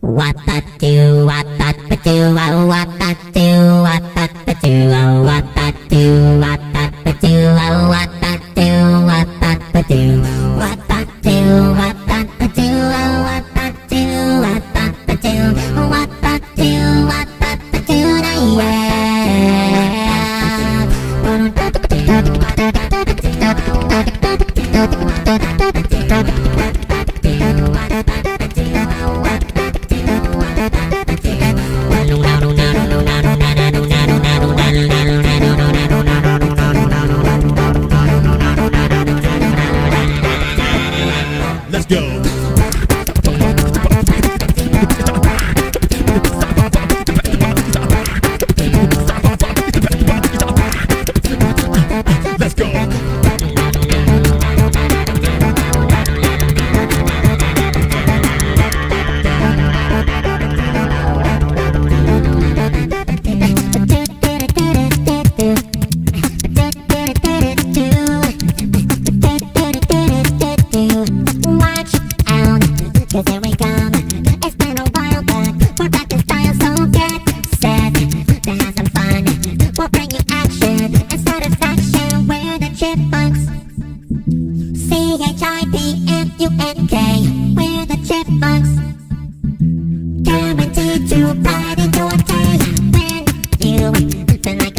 What that do, what that do, what that do, what that do, what that do, what that do, what that do, what that do, what that do, what that do, what that do, what that do, what that do, what that do, Let's okay. We're the chipmunks. Guaranteed to party into day. When you're nothing like